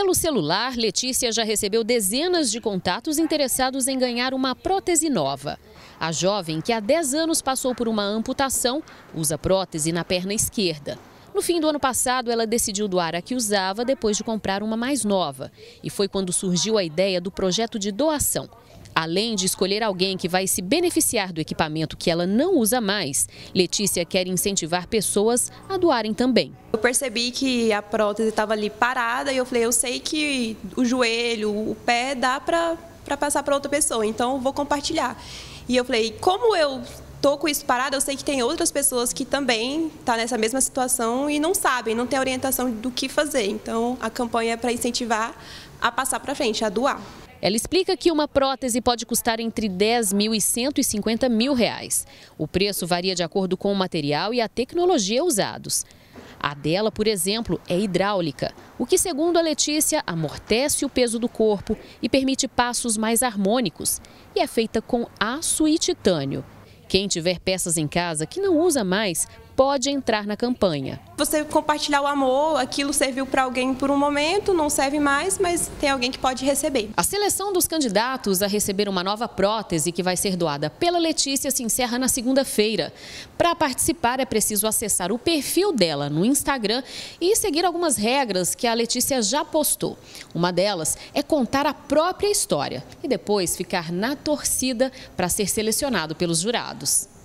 Pelo celular, Letícia já recebeu dezenas de contatos interessados em ganhar uma prótese nova. A jovem, que há 10 anos passou por uma amputação, usa prótese na perna esquerda. No fim do ano passado, ela decidiu doar a que usava depois de comprar uma mais nova. E foi quando surgiu a ideia do projeto de doação. Além de escolher alguém que vai se beneficiar do equipamento que ela não usa mais, Letícia quer incentivar pessoas a doarem também. Eu percebi que a prótese estava ali parada e eu falei, eu sei que o joelho, o pé dá para passar para outra pessoa, então vou compartilhar. E eu falei, como eu tô com isso parado, eu sei que tem outras pessoas que também estão tá nessa mesma situação e não sabem, não têm orientação do que fazer. Então, a campanha é para incentivar a passar para frente, a doar. Ela explica que uma prótese pode custar entre 10 mil e 150 mil reais. O preço varia de acordo com o material e a tecnologia usados. A dela, por exemplo, é hidráulica, o que, segundo a Letícia, amortece o peso do corpo e permite passos mais harmônicos. E é feita com aço e titânio. Quem tiver peças em casa que não usa mais pode entrar na campanha. Você compartilhar o amor, aquilo serviu para alguém por um momento, não serve mais, mas tem alguém que pode receber. A seleção dos candidatos a receber uma nova prótese que vai ser doada pela Letícia se encerra na segunda-feira. Para participar é preciso acessar o perfil dela no Instagram e seguir algumas regras que a Letícia já postou. Uma delas é contar a própria história e depois ficar na torcida para ser selecionado pelos jurados.